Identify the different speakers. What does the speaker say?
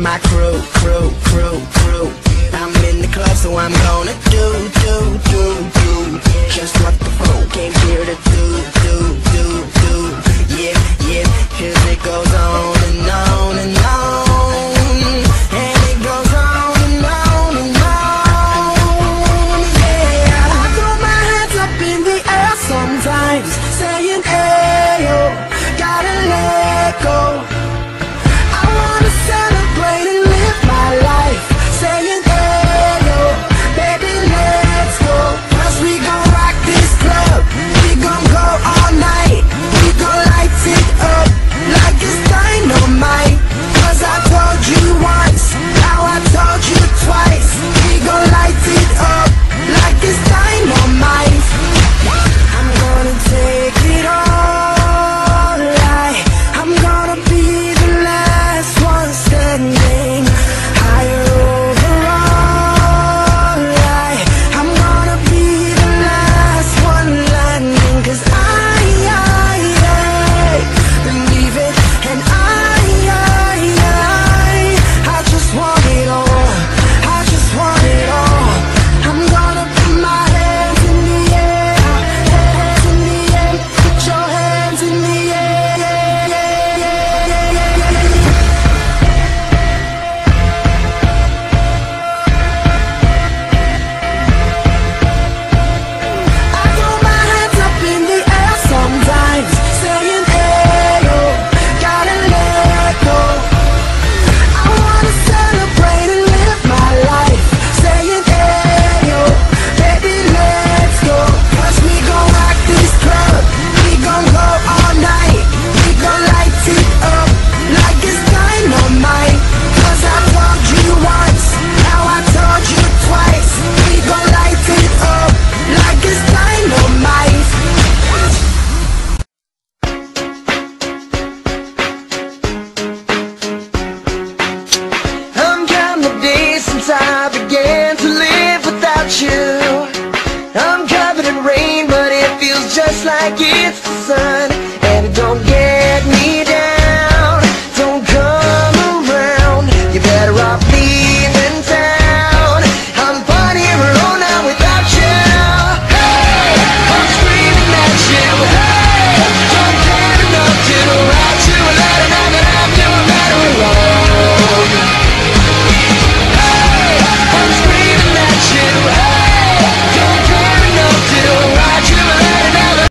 Speaker 1: my crew, crew, crew, crew. I'm in the club, so I'm gonna do, do, do, do. Just what the phone came here to do, do, do, do. Yeah, yeah, cause it goes on and on and on. And it goes on and on and on. Yeah, I throw my hands up in the air sometimes, saying, just like it's the sun